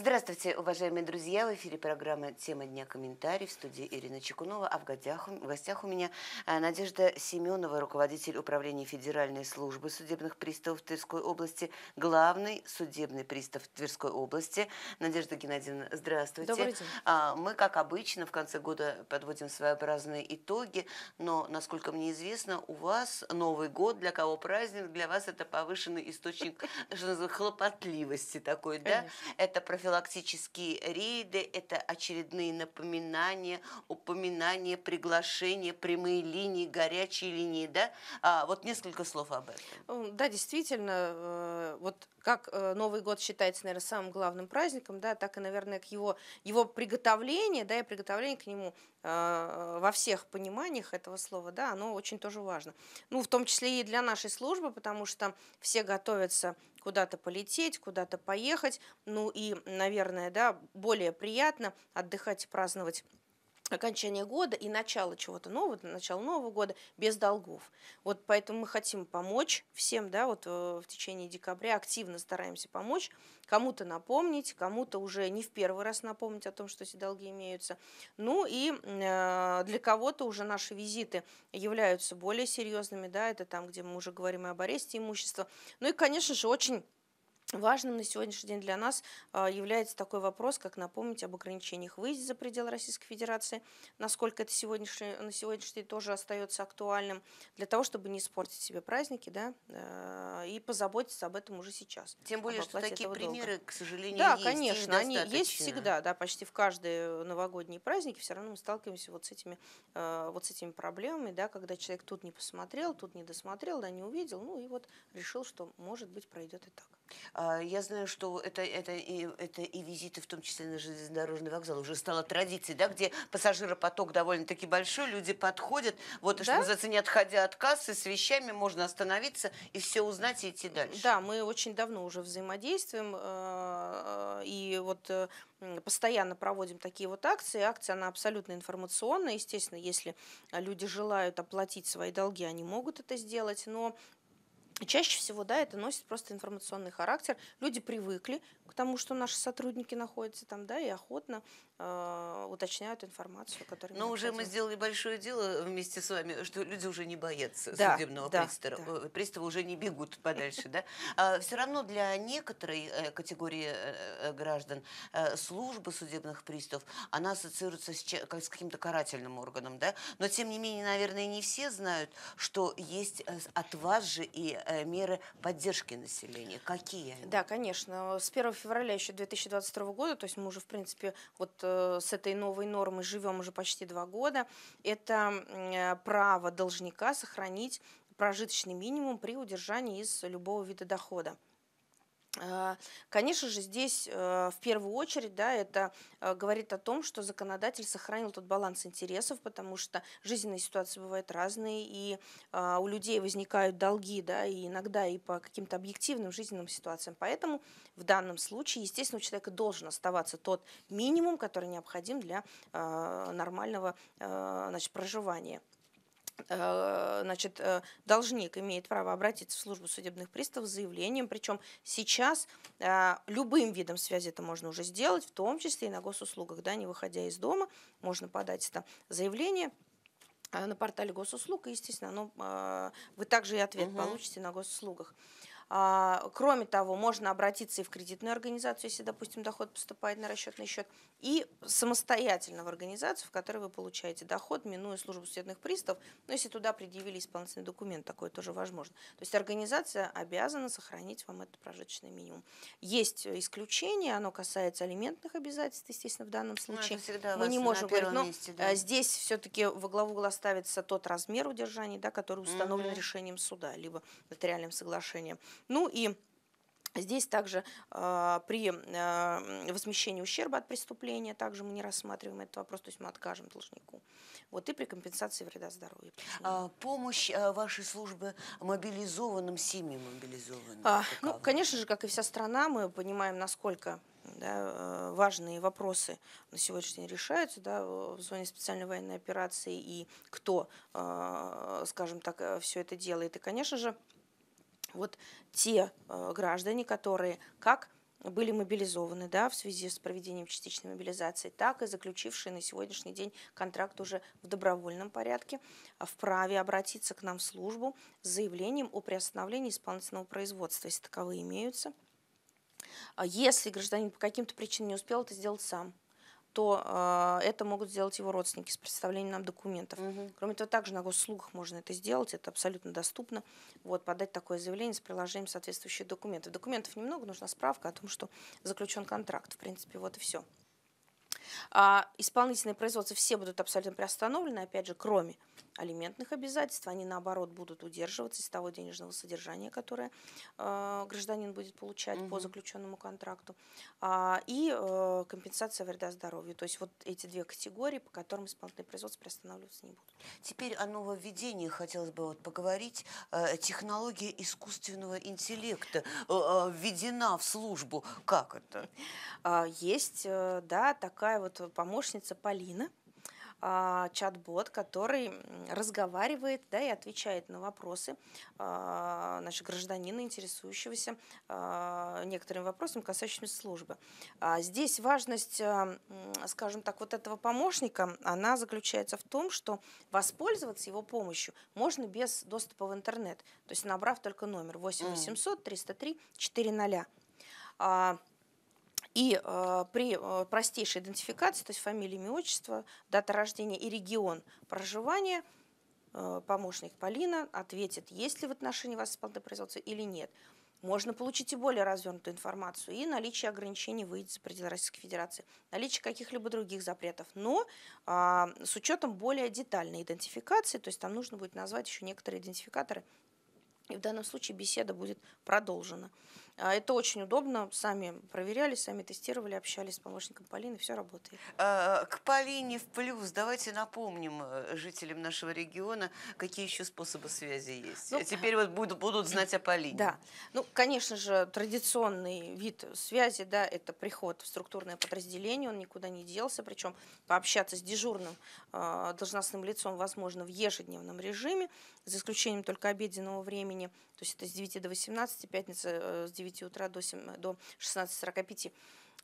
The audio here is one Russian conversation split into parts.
Здравствуйте, уважаемые друзья! В эфире программа «Тема дня. Комментарий» в студии Ирина Чекунова, а в гостях, в гостях у меня э, Надежда Семенова, руководитель управления Федеральной службы судебных приставов Тверской области, главный судебный пристав Тверской области. Надежда Геннадьевна, здравствуйте. Добрый день. А, мы, как обычно, в конце года подводим своеобразные итоги, но, насколько мне известно, у вас Новый год, для кого праздник, для вас это повышенный источник хлопотливости такой, да? Это профилактические рейды, это очередные напоминания, упоминания, приглашения, прямые линии, горячие линии, да? А, вот несколько слов об этом. Да, действительно, э, вот как э, Новый год считается, наверное, самым главным праздником, да, так и, наверное, к его, его приготовлению, да, и приготовление к нему э, во всех пониманиях этого слова, да, оно очень тоже важно. Ну, в том числе и для нашей службы, потому что все готовятся куда-то полететь, куда-то поехать, ну и, наверное, да, более приятно отдыхать и праздновать окончания года и начало чего-то нового, начало Нового года без долгов. Вот поэтому мы хотим помочь всем, да, вот э, в течение декабря активно стараемся помочь, кому-то напомнить, кому-то уже не в первый раз напомнить о том, что эти долги имеются. Ну и э, для кого-то уже наши визиты являются более серьезными, да, это там, где мы уже говорим об аресте имущества. Ну и, конечно же, очень Важным на сегодняшний день для нас а, является такой вопрос, как напомнить об ограничениях выезда за пределы Российской Федерации, насколько это сегодняшний, на сегодняшний день тоже остается актуальным, для того, чтобы не испортить себе праздники, да, а, и позаботиться об этом уже сейчас. Тем более, что такие примеры, долга. к сожалению, да, есть. конечно, они есть всегда, да, почти в каждые новогодние праздники все равно мы сталкиваемся вот с этими, а, вот с этими проблемами, да, когда человек тут не посмотрел, тут не досмотрел, да, не увидел, ну и вот решил, что, может быть, пройдет и так. А, я знаю, что это, это, и, это и визиты, в том числе на железнодорожный вокзал, уже стало традицией, да, где пассажиропоток довольно-таки большой, люди подходят, вот, да? что называется, не отходя от кассы, с вещами можно остановиться и все узнать и идти дальше. Да, мы очень давно уже взаимодействуем, э, и вот э, постоянно проводим такие вот акции. Акция, она абсолютно информационная. Естественно, если люди желают оплатить свои долги, они могут это сделать, но Чаще всего, да, это носит просто информационный характер. Люди привыкли к тому, что наши сотрудники находятся там, да, и охотно э, уточняют информацию, которую. Но уже мы сделали большое дело вместе с вами, что люди уже не боятся да, судебного да, пристава, да. Э, пристава, уже не бегут подальше, да. А все равно для некоторой э, категории э, граждан служба судебных приставов, она ассоциируется с, с каким-то карательным органом, да. Но тем не менее, наверное, не все знают, что есть от вас же и меры поддержки населения? Какие они? Да, конечно. С 1 февраля еще 2022 года, то есть мы уже, в принципе, вот э, с этой новой нормой живем уже почти два года, это э, право должника сохранить прожиточный минимум при удержании из любого вида дохода. А, конечно же, здесь э, в первую очередь да, это э, говорит о том, что законодатель сохранил тот баланс интересов, потому что жизненные ситуации бывают разные, и у людей возникают долги, да, и иногда и по каким-то объективным жизненным ситуациям. Поэтому в данном случае, естественно, у человека должен оставаться тот минимум, который необходим для нормального значит, проживания. Э, значит, э, должник имеет право обратиться в службу судебных приставов с заявлением, причем сейчас э, любым видом связи это можно уже сделать, в том числе и на госуслугах, да, не выходя из дома, можно подать это заявление, на портале госуслуг, и, естественно, оно, вы также и ответ угу. получите на госуслугах. А, кроме того, можно обратиться и в кредитную организацию, если, допустим, доход поступает на расчетный счет, и самостоятельно в организацию, в которой вы получаете доход, минуя службу судебных приставов. Но если туда предъявили исполнительный документ, такое тоже возможно. То есть организация обязана сохранить вам этот прожиточный минимум. Есть исключения, оно касается алиментных обязательств, естественно, в данном ну, случае. Ну, Мы не можем говорить, но месте, да. А, здесь все-таки во главу угла ставится тот размер удержания, да, который установлен угу. решением суда, либо нотариальным соглашением. Ну и Здесь также э, при э, возмещении ущерба от преступления также мы не рассматриваем этот вопрос, то есть мы откажем должнику. Вот и при компенсации вреда здоровью. А, помощь а, вашей службы мобилизованным, семьям мобилизованным? А, ну, конечно же, как и вся страна, мы понимаем, насколько да, э, важные вопросы на сегодняшний день решаются да, в зоне специальной военной операции и кто, э, скажем так, э, все это делает. И, конечно же, вот те э, граждане, которые как были мобилизованы да, в связи с проведением частичной мобилизации, так и заключившие на сегодняшний день контракт уже в добровольном порядке, а вправе обратиться к нам в службу с заявлением о приостановлении исполнительного производства, если таковые имеются. А если гражданин по каким-то причинам не успел это сделать сам, то э, это могут сделать его родственники с представлением нам документов. Угу. Кроме того, также на госуслугах можно это сделать, это абсолютно доступно. Вот, подать такое заявление с приложением соответствующих документов. Документов немного, нужна справка о том, что заключен контракт. В принципе, вот и все. А исполнительные производства все будут абсолютно приостановлены, опять же, кроме алиментных обязательств, они наоборот будут удерживаться из того денежного содержания, которое э, гражданин будет получать угу. по заключенному контракту, а, и э, компенсация вреда здоровью. То есть вот эти две категории, по которым исполнительные производства приостанавливаться не будут. Теперь о нововведении хотелось бы вот поговорить. Э, технология искусственного интеллекта э, э, введена в службу. Как это? А, есть, да, такая вот помощница Полина, чат-бот, который разговаривает да, и отвечает на вопросы а, значит, гражданина, интересующегося а, некоторыми вопросами, касающимися службы. Здесь важность, скажем так, вот этого помощника, она заключается в том, что воспользоваться его помощью можно без доступа в интернет, то есть набрав только номер 8 800 303 400. И э, при э, простейшей идентификации, то есть фамилия, имя, отчество, дата рождения и регион проживания, э, помощник Полина ответит, есть ли в отношении вас исполнительное производство или нет. Можно получить и более развернутую информацию, и наличие ограничений выйдет за пределы Российской Федерации, наличие каких-либо других запретов, но а, с учетом более детальной идентификации, то есть там нужно будет назвать еще некоторые идентификаторы, и в данном случае беседа будет продолжена. А, это очень удобно. Сами проверяли, сами тестировали, общались с помощником Полины, все работает. А, к Полине в плюс. Давайте напомним э, жителям нашего региона, какие еще способы связи есть. Ну, Теперь вот будут, будут знать о Полине. Да. Ну, конечно же, традиционный вид связи, да, это приход в структурное подразделение, он никуда не делся, причем пообщаться с дежурным э, должностным лицом возможно в ежедневном режиме, за исключением только обеденного времени, то есть это с 9 до 18, пятница э, с 9 утра до, 7, до 16.45.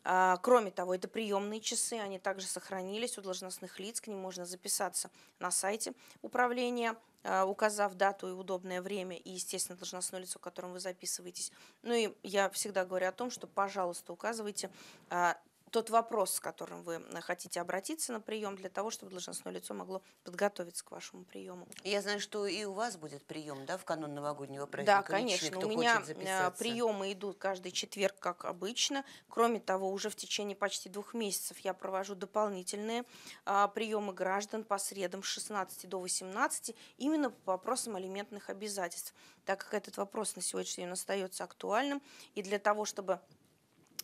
А, кроме того, это приемные часы, они также сохранились у должностных лиц, к ним можно записаться на сайте управления, а, указав дату и удобное время, и, естественно, должностное лицо, которым вы записываетесь. Ну и я всегда говорю о том, что, пожалуйста, указывайте а, тот вопрос, с которым вы э, хотите обратиться на прием, для того, чтобы должностное лицо могло подготовиться к вашему приему. Я знаю, что и у вас будет прием, да, в канун новогоднего праздника. Да, конечно. Личный, у меня э, приемы идут каждый четверг, как обычно. Кроме того, уже в течение почти двух месяцев я провожу дополнительные а, приемы граждан по средам с 16 до 18, именно по вопросам алиментных обязательств, так как этот вопрос на сегодняшний день остается актуальным. И для того, чтобы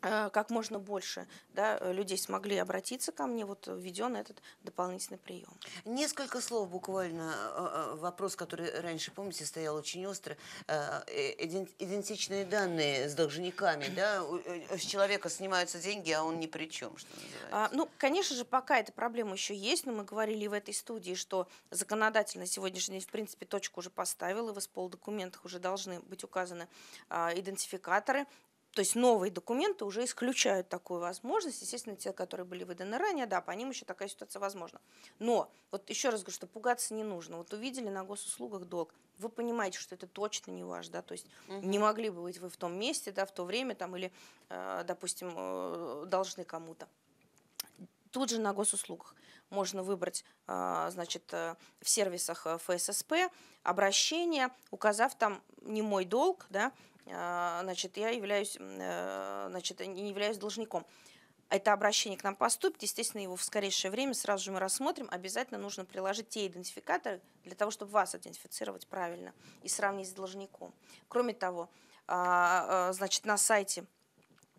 как можно больше да, людей смогли обратиться ко мне, вот введен этот дополнительный прием. Несколько слов буквально. Э, э, вопрос, который раньше, помните, стоял очень остро. Идентичные данные с должниками, да? С человека снимаются деньги, а он ни при чем, что называется. А, ну, конечно же, пока эта проблема еще есть, но мы говорили в этой студии, что законодательно сегодняшний день, в принципе, точку уже поставил, и в СПОЛ документах уже должны быть указаны а, идентификаторы то есть новые документы уже исключают такую возможность. Естественно, те, которые были выданы ранее, да, по ним еще такая ситуация возможна. Но, вот еще раз говорю, что пугаться не нужно. Вот увидели на госуслугах долг, вы понимаете, что это точно не ваш, да, то есть угу. не могли бы быть вы в том месте, да, в то время там или, э, допустим, э, должны кому-то. Тут же на госуслугах можно выбрать, э, значит, в сервисах ФССП обращение, указав там не мой долг, да, а, значит, я являюсь, э, значит, не являюсь должником. Это обращение к нам поступит, естественно, его в скорейшее время сразу же мы рассмотрим. Обязательно нужно приложить те идентификаторы для того, чтобы вас идентифицировать правильно и сравнить с должником. Кроме того, а, а, значит, на сайте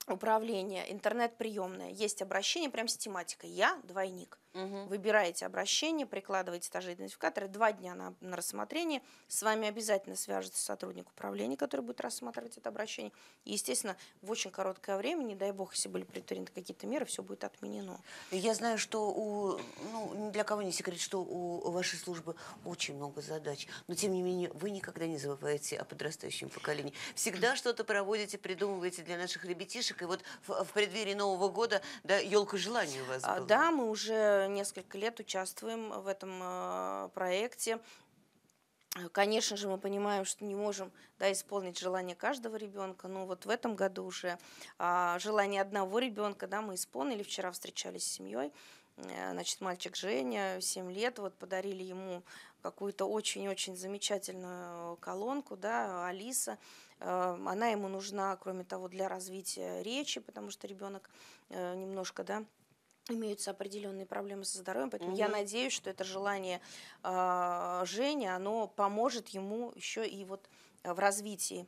управления интернет-приемная есть обращение прям с тематикой «Я двойник». Угу. Выбираете обращение, прикладываете та же идентификаторы, два дня на, на рассмотрение. С вами обязательно свяжется сотрудник управления, который будет рассматривать это обращение. И, естественно, в очень короткое время, не дай бог, если были предприняты какие-то меры, все будет отменено. Я знаю, что у, ну, для кого не секрет, что у вашей службы очень много задач. Но, тем не менее, вы никогда не забываете о подрастающем поколении. Всегда что-то проводите, придумываете для наших ребятишек. И вот в, в преддверии Нового года, да, елка желаний у вас а, была. Да, мы уже несколько лет участвуем в этом э, проекте. Конечно же, мы понимаем, что не можем да, исполнить желание каждого ребенка, но вот в этом году уже а, желание одного ребенка да, мы исполнили. Вчера встречались с семьей. Э, значит, мальчик Женя, 7 лет, вот подарили ему какую-то очень-очень замечательную колонку, да, Алиса. Э, она ему нужна, кроме того, для развития речи, потому что ребенок э, немножко, да, имеются определенные проблемы со здоровьем, поэтому угу. я надеюсь, что это желание э, Жени, оно поможет ему еще и вот в развитии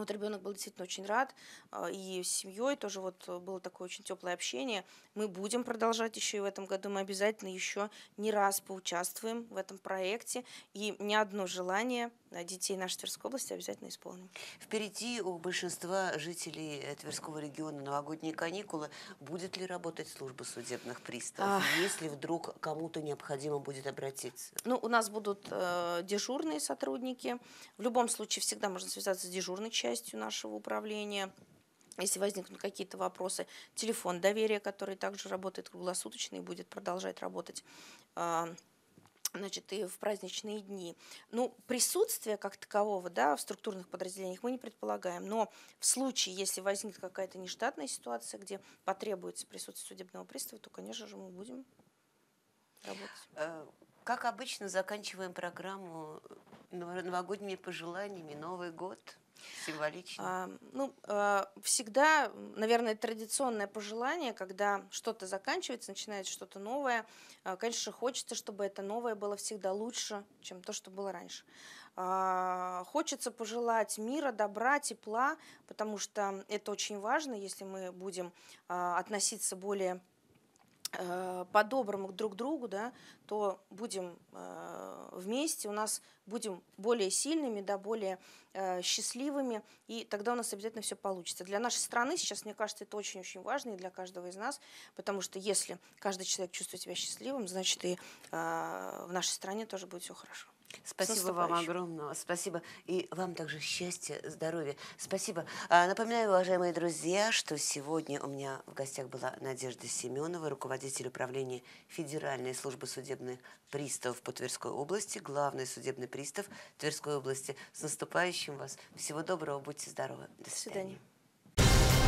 вот ребенок был действительно очень рад, а, и с семьей тоже вот было такое очень теплое общение. Мы будем продолжать еще и в этом году, мы обязательно еще не раз поучаствуем в этом проекте, и ни одно желание детей нашей Тверской области обязательно исполним. Впереди у большинства жителей э, Тверского региона новогодние каникулы. Будет ли работать служба судебных приставов, а... если вдруг кому-то необходимо будет обратиться? Ну, у нас будут э, дежурные сотрудники. В любом случае всегда можно связаться с дежурной частью нашего управления. Если возникнут какие-то вопросы, телефон доверия, который также работает круглосуточно и будет продолжать работать э, значит, и в праздничные дни. Ну, присутствие как такового, да, в структурных подразделениях мы не предполагаем, но в случае, если возникнет какая-то нештатная ситуация, где потребуется присутствие судебного пристава, то, конечно же, мы будем работать. Э, как обычно, заканчиваем программу новогодними пожеланиями, Новый год – Символично. А, ну, а, всегда, наверное, традиционное пожелание, когда что-то заканчивается, начинается что-то новое. А, конечно, хочется, чтобы это новое было всегда лучше, чем то, что было раньше. А, хочется пожелать мира, добра, тепла, потому что это очень важно, если мы будем а, относиться более по-доброму друг другу, да, то будем э, вместе, у нас будем более сильными, да, более э, счастливыми, и тогда у нас обязательно все получится. Для нашей страны сейчас, мне кажется, это очень-очень важно и для каждого из нас, потому что если каждый человек чувствует себя счастливым, значит и в нашей стране тоже будет все хорошо. Спасибо вам огромного. Спасибо. И вам также счастья, здоровья. Спасибо. А, напоминаю, уважаемые друзья, что сегодня у меня в гостях была Надежда Семенова, руководитель управления Федеральной службы судебных приставов по Тверской области, главный судебный пристав Тверской области. С наступающим вас. Всего доброго, будьте здоровы. До свидания. До свидания.